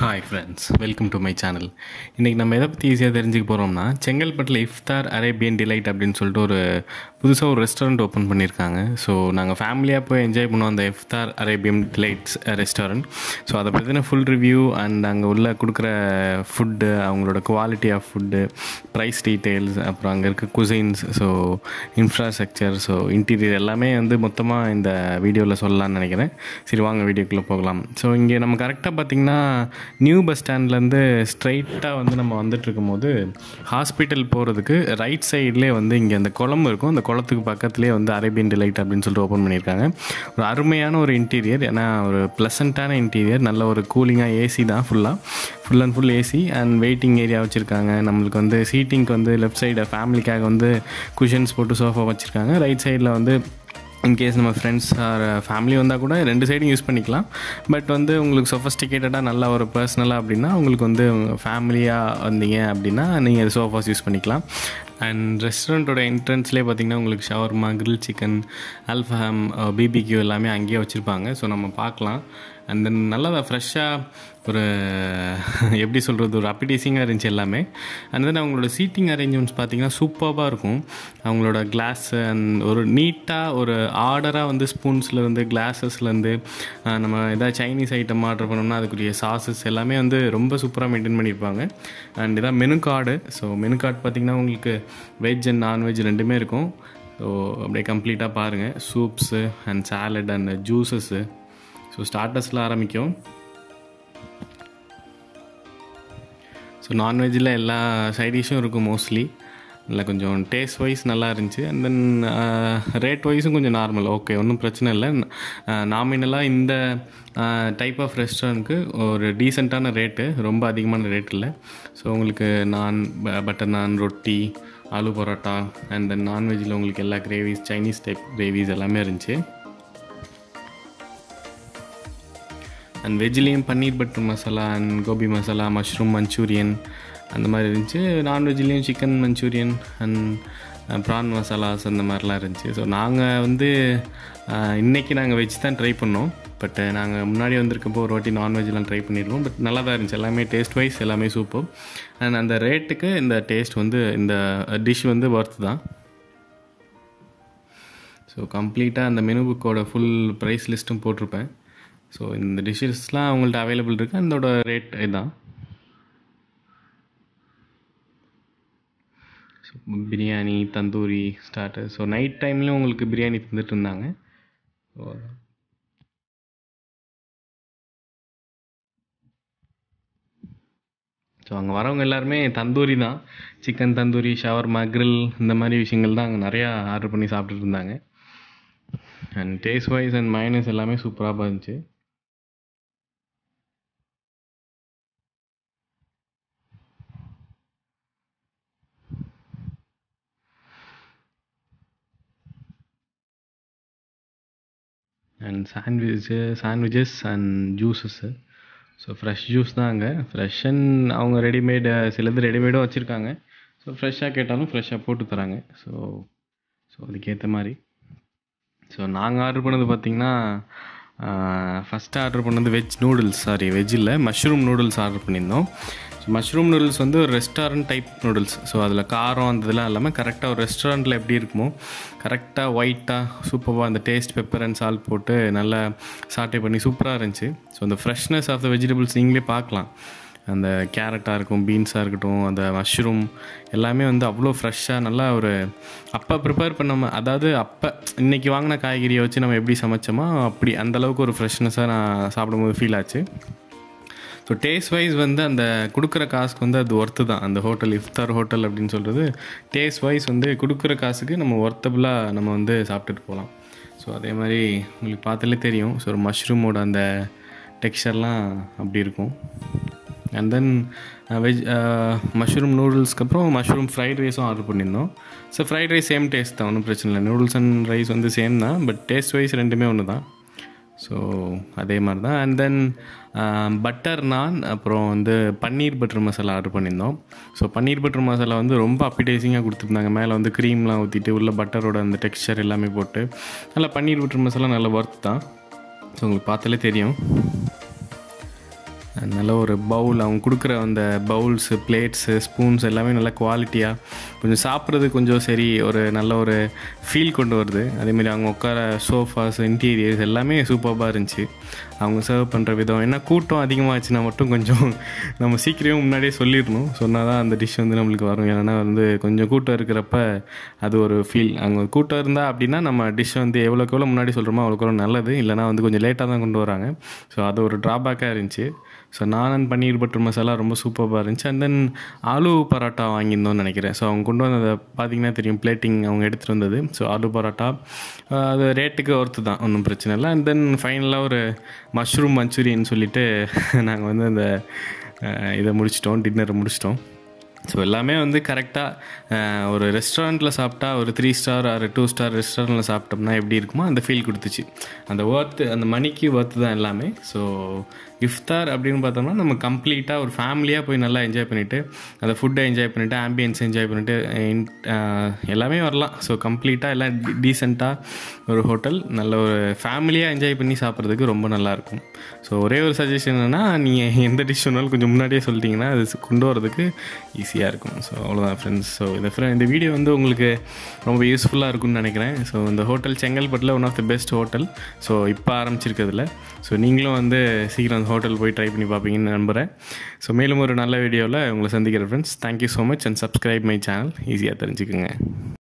Hi friends welcome to my channel இன்றைக்கி நம்ம எதை பற்றி ஈஸியாக தெரிஞ்சுக்க போகிறோம்னா செங்கல்பட்டில் இஃப்தார் அரேபியன் டிலைட் அப்படின்னு சொல்லிட்டு ஒரு புதுசாக ஒரு ரெஸ்டாரண்ட் ஓப்பன் பண்ணியிருக்காங்க. ஸோ நாங்கள் ஃபேமிலியாக போய் என்ஜாய் பண்ணுவோம் அந்த Iftar Arabian delights restaurant so அதை பற்றின ஃபுல் ரிவ்யூ அண்ட் அங்கே உள்ள கொடுக்குற ஃபுட்டு அவங்களோட quality of food price details அப்புறம் அங்கே இருக்க cuisines so infrastructure so interior எல்லாமே வந்து மொத்தமாக இந்த வீடியோவில் சொல்லலாம்னு நினைக்கிறேன். சரி வாங்க வீடியோக்குள்ளே போகலாம். ஸோ இங்கே நம்ம கரெக்டாக பார்த்திங்கன்னா நியூ பஸ் ஸ்டாண்ட்லேருந்து ஸ்ட்ரைட்டாக வந்து நம்ம வந்துட்டு இருக்கும்போது ஹாஸ்பிட்டல் போகிறதுக்கு ரைட் சைட்லேயே வந்து இங்கே அந்த குளம் இருக்கும். அந்த குளத்துக்கு பக்கத்துலேயே வந்து அரேபியன் டிலைட் அப்படின்னு சொல்லிட்டு ஓப்பன் பண்ணியிருக்காங்க. ஒரு அருமையான ஒரு இன்டீரியர் ஏன்னா ஒரு ப்ளசண்ட்டான இன்டீரியர் நல்ல ஒரு கூலிங்காக ஏசி தான் ஃபுல்லாக full and full AC and waiting area வச்சுருக்காங்க. நம்மளுக்கு வந்து சீட்டிங்க்கு வந்து லெஃப்ட் சைடு ஃபேமிலிக்காக வந்து குஷன்ஸ் போட்டு சோஃபா வச்சுருக்காங்க. ரைட் சைடில் வந்து இன்கேஸ் நம்ம ஃப்ரெண்ட்ஸ் ஆர் ஃபேமிலி வந்தால் கூட ரெண்டு சைடும் யூஸ் பண்ணிக்கலாம். பட் வந்து உங்களுக்கு சொஃபஸ்டிகேட்டடாக நல்ல ஒரு பர்சனலாக அப்படின்னா உங்களுக்கு வந்து ஃபேமிலியாக வந்தீங்க அப்படின்னா நீங்கள் சோஃபாஸ் யூஸ் பண்ணிக்கலாம். அண்ட் ரெஸ்டாரண்ட்டோட என்ட்ரன்ஸ்லேயே பார்த்தீங்கன்னா உங்களுக்கு ஷவர்மா கிரில் சிக்கன் அல்ஃபஹாம் பிபிக்யூ எல்லாமே அங்கேயே வச்சுருப்பாங்க. ஸோ நம்ம பார்க்கலாம். அண்ட் தென் நல்லா ஃப்ரெஷ்ஷாக ஒரு எப்படி சொல்கிறது ஒரு அப்பிடைசிங்காக இருந்துச்சு எல்லாமே. அண்ட் தென் அவங்களோட சீட்டிங் அரேஞ்ச்மெண்ட்ஸ் பார்த்தீங்கன்னா சூப்பராக இருக்கும். அவங்களோட கிளாஸ் அண்ட் ஒரு நீட்டாக ஒரு ஆர்டராக வந்து ஸ்பூன்ஸ்லேருந்து கிளாஸஸ்லேருந்து நம்ம எதாவது சைனீஸ் ஐட்டம் ஆர்டர் பண்ணோம்னா அதுக்குரிய சாசஸ் எல்லாமே வந்து ரொம்ப சூப்பராக மெயின்டைன் பண்ணியிருப்பாங்க. அண்ட் இதான் menu card so menu card பார்த்திங்கன்னா உங்களுக்கு வெஜ் அண்ட் நான்வெஜ் ரெண்டுமே இருக்கும். ஸோ அப்படியே கம்ப்ளீட்டாக பாருங்கள் soups and salad and juices so ஸ்டார்டர்ஸில் ஆரம்பிக்கும். ஸோ நான்வெஜ்ஜில் எல்லா சைடிஷும் இருக்கும் மோஸ்ட்லி இல்லை கொஞ்சம் டேஸ்ட் வைஸ் நல்லா இருந்துச்சு. அண்ட் தென் ரேட் வைஸும் கொஞ்சம் நார்மல் ஓகே ஒன்றும் பிரச்சனை இல்லை. நாமினலாக uh, இந்த டைப் ஆஃப் ரெஸ்டாரண்ட்க்கு ஒரு டீசெண்டான ரேட்டு ரொம்ப அதிகமான ரேட் இல்லை. ஸோ உங்களுக்கு naan butter naan roti aloo paratha and then நான்வெஜ்ஜில் உங்களுக்கு எல்லா கிரேவிஸ் சைனீஸ் டைப் கிரேவிஸ் எல்லாமே இருந்துச்சு. And வெஜ்லேயும் paneer butter masala and gobi masala mushroom manchurian அந்த மாதிரி இருந்துச்சு. நான்வெஜ்லேயும் chicken manchurian and prawn masalas அந்த மாதிரிலாம் இருந்துச்சு. ஸோ நாங்கள் வந்து uh, இன்றைக்கி நாங்கள் வெஜ் தான் ட்ரை பண்ணோம். பட் uh, நாங்கள் முன்னாடி வந்திருக்கப்போ ஒரு வாட்டி நான்வெஜ்லாம் ட்ரை பண்ணிடுவோம் பட் நல்லா தான் இருந்துச்சு. எல்லாமே டேஸ்ட் வைஸ் எல்லாமே சூப்பர் அண்ட் அந்த ரேட்டுக்கு இந்த டேஸ்ட் வந்து இந்த uh, டிஷ் வந்து ஒர்த் தான். ஸோ கம்ப்ளீட்டாக அந்த மெனு புக்கோட ஃபுல் ப்ரைஸ் லிஸ்ட்டும் போட்டிருப்பேன். ஸோ இந்த டிஷ்ஷஸ்லாம் அவங்கள்ட்ட அவைலபிள் இருக்குது அதோட ரேட் இதுதான் so biryani tandoori starter so night டைம்லேயும் உங்களுக்கு பிரியாணி தந்துட்டு இருந்தாங்க. ஸோ ஸோ அங்கே வரவங்க எல்லாருமே தந்தூரி தான். சிக்கன் தந்தூரி ஷவர்மா கிரில் இந்த மாதிரி விஷயங்கள் தான் அங்கே நிறையா ஆர்டர் பண்ணி சாப்பிட்டுட்டு இருந்தாங்க. And taste wise and minus எல்லாமே சூப்பராக இருந்துச்சு. And sandwich sandwiches and juices so fresh juice தான் அங்கே. ஃப்ரெஷ் அண்ட் அவங்க ரெடிமேடு சிலது ரெடிமேடும் வச்சுருக்காங்க. ஸோ ஃப்ரெஷ்ஷாக கேட்டாலும் ஃப்ரெஷ்ஷாக போட்டு தராங்க. ஸோ ஸோ அதுக்கேற்ற மாதிரி. ஸோ நாங்கள் ஆர்டர் பண்ணது பார்த்திங்கன்னா ஃபஸ்ட்டு ஆர்டர் பண்ணது வெஜ் நூடுல்ஸ் சாரி வெஜ் இல்லை மஷ்ரூம் நூடுல்ஸ் ஆர்டர் பண்ணியிருந்தோம். மஷ்ரூம் நூடுல்ஸ் வந்து ஒரு ரெஸ்டாரண்ட் டைப் நூடுல்ஸ் ஸோ அதில் காரம் அந்த இதெல்லாம் இல்லாமல் கரெக்டாக ஒரு ரெஸ்டாரண்ட்டில் எப்படி இருக்குமோ கரெக்டாக ஒயிட்டாக சூப்பராக அந்த டேஸ்ட் பெப்பர் அண்ட் சால்ட் போட்டு நல்லா சாட்டை பண்ணி சூப்பராக இருந்துச்சு. ஸோ அந்த ஃப்ரெஷ்னஸ் ஆஃப் த வெஜிடபிள்ஸ் நீங்களே பார்க்கலாம். அந்த கேரட்டாக இருக்கும் பீன்ஸாக இருக்கட்டும் அந்த மஷ்ரூம் எல்லாமே வந்து அவ்வளோ ஃப்ரெஷ்ஷாக நல்லா ஒரு அப்போ ப்ரிப்பேர் பண்ணாமல் அதாவது அப்போ இன்றைக்கி வாங்கின காய்கறியை வச்சு நம்ம எப்படி சமைச்சோமோ அப்படி அந்தளவுக்கு ஒரு ஃப்ரெஷ்னஸாக நான் சாப்பிடும்போது ஃபீல் ஆச்சு. ஸோ டேஸ்ட் வைஸ் வந்து அந்த கொடுக்குற காசுக்கு வந்து அது ஒர்த்து தான். அந்த ஹோட்டல் இஃப்தார் ஹோட்டல் அப்படின்னு சொல்கிறது டேஸ்ட் வைஸ் வந்து கொடுக்குற காசுக்கு நம்ம ஒர்த்தபுளாக நம்ம வந்து சாப்பிட்டுட்டு போகலாம். ஸோ அதே மாதிரி உங்களுக்கு பார்த்தாலே தெரியும். ஸோ ஒரு மஷ்ரூமோட அந்த டெக்ஸ்சர்லாம் அப்படி இருக்கும். அண்ட் தென் வெஜ் மஷ்ரூம் நூடுல்ஸ்க்கு அப்புறம் மஷ்ரூம் ஃப்ரைட் ரைஸும் ஆர்டர் பண்ணியிருந்தோம். So fried rice same taste தான். ஒன்றும் பிரச்சனை இல்லை. நூடுல்ஸ் அண்ட் ரைஸ் வந்து சேம் தான். பட் டேஸ்ட் வைஸ் ரெண்டுமே ஒன்று தான் ஸோ அதே மாதிரி தான் அண்ட் தென் பட்டர் நான் அப்புறம் வந்து பன்னீர் பட்டர் மசாலா ஆர்டர் பண்ணியிருந்தோம். ஸோ பன்னீர் பட்டர் மசாலா வந்து ரொம்ப அப்பிடைசிங்காக கொடுத்துருந்தாங்க. மேலே வந்து க்ரீம்லாம் ஊற்றிட்டு உள்ள பட்டரோட அந்த டெக்ஸ்சர் எல்லாமே போட்டு. நல்லா பன்னீர் பட்டர் மசாலா நல்ல ஒர்த் தான். ஸோ உங்களுக்கு பார்த்தாலே தெரியும். நல்ல ஒரு பவுல் அவங்க கொடுக்குற அந்த பவுல்ஸு பிளேட்ஸு ஸ்பூன்ஸ் எல்லாமே நல்லா குவாலிட்டியாக கொஞ்சம் சாப்பிட்றது கொஞ்சம் சரி ஒரு நல்ல ஒரு ஃபீல் கொண்டு வருது. அதேமாரி அவங்க உட்கார சோஃபாஸ் இன்டீரியர்ஸ் எல்லாமே சூப்பராக இருந்துச்சு. அவங்க சர்வ் பண்ணுற விதம். ஏன்னா கூட்டம் அதிகமாகச்சுன்னா மட்டும் கொஞ்சம் நம்ம சீக்கிரமே முன்னாடியே சொல்லிடணும். சொன்னால் தான் அந்த டிஷ் வந்து நம்மளுக்கு வரும். ஏன்னா வந்து கொஞ்சம் கூட்டம் இருக்கிறப்ப அது ஒரு ஃபீல் அங்கே கூட்டம் இருந்தால் அப்படின்னா நம்ம டிஷ் வந்து எவ்வளோக்கு எவ்வளோ முன்னாடி சொல்கிறோமோ அவ்வளோக்கு எவ்வளோ நல்லது. இல்லைனா வந்து கொஞ்சம் லேட்டாக தான் கொண்டு வராங்க. ஸோ அது ஒரு ட்ராபேக்காக இருந்துச்சு. ஸோ நானன் பன்னீர் பட்டர் மசாலா ரொம்ப சூப்பராக இருந்துச்சு. அண்ட் தென் ஆலு பரோட்டா வாங்கியிருந்தோம்னு நினைக்கிறேன். ஸோ அவங்க கொண்டு வந்ததை பார்த்தீங்கன்னா தெரியும் பிளேட்டிங் அவங்க எடுத்துகிட்டு வந்தது. ஸோ ஆலு பரோட்டா. அது ரேட்டுக்கு ஒர்த்து தான் ஒன்றும் பிரச்சனை இல்லை. அண்ட் தென் ஃபைனலாக ஒரு மஷ்ரூம் மஞ்சூரியன் சொல்லிட்டு நாங்கள் வந்து அந்த இதை முடிச்சிட்டோம் டின்னரை முடிச்சிட்டோம். ஸோ எல்லாமே வந்து கரெக்டாக ஒரு ரெஸ்டாரண்ட்டில் சாப்பிட்டா ஒரு three star or two star ரெஸ்டாரண்ட்டில் சாப்பிட்டோம்னா எப்படி இருக்குமோ அந்த ஃபீல் கொடுத்துச்சு. அந்த ஒர்த்து அந்த மணிக்கு ஒர்த்து தான் எல்லாமே. ஸோ இஃப்தார் அப்படின்னு பார்த்தோம்னா நம்ம கம்ப்ளீட்டாக ஒரு ஃபேமிலியாக போய் நல்லா என்ஜாய் பண்ணிவிட்டு அந்த ஃபுட்டை என்ஜாய் பண்ணிவிட்டு ஆம்பியன்ஸ் என்ஜாய் பண்ணிவிட்டு எல்லாமே வரலாம். ஸோ கம்ப்ளீட்டாக எல்லாம் டீசெண்டாக ஒரு ஹோட்டல் நல்ல ஒரு ஃபேமிலியாக என்ஜாய் பண்ணி சாப்பிட்றதுக்கு ரொம்ப நல்லாயிருக்கும் ஸோ ஒரே ஒரு சஜஷன் என்னென்னா நீங்கள் எந்த டிஷ் வேணாலும் கொஞ்சம் முன்னாடியே சொல்லிட்டீங்கன்னா அது கொண்டு வரதுக்கு ஈஸியாக இருக்கும். ஸோ அவ்வளோதான் ஃப்ரெண்ட்ஸ் ஸோ இந்த ஃப்ரெண்ட் இந்த வீடியோ வந்து உங்களுக்கு ரொம்ப யூஸ்ஃபுல்லாக இருக்கும்னு நினைக்கிறேன். ஸோ இந்த ஹோட்டல் செங்கல்பட்டில் one of the best hotel so இப்போ ஆரம்பிச்சிருக்கிறதுல. ஸோ நீங்களும் வந்து சீக்கிரம் ஹோட்டல் போய் ட்ரை பண்ணி பார்ப்பீங்கன்னு நம்புகிறேன் ஸோ மேலும் ஒரு நல்ல வீடியோவில் உங்களை சந்திக்கிறேன் friends thank you so much and subscribe my channel ஈஸியாக தெரிஞ்சுக்குங்க.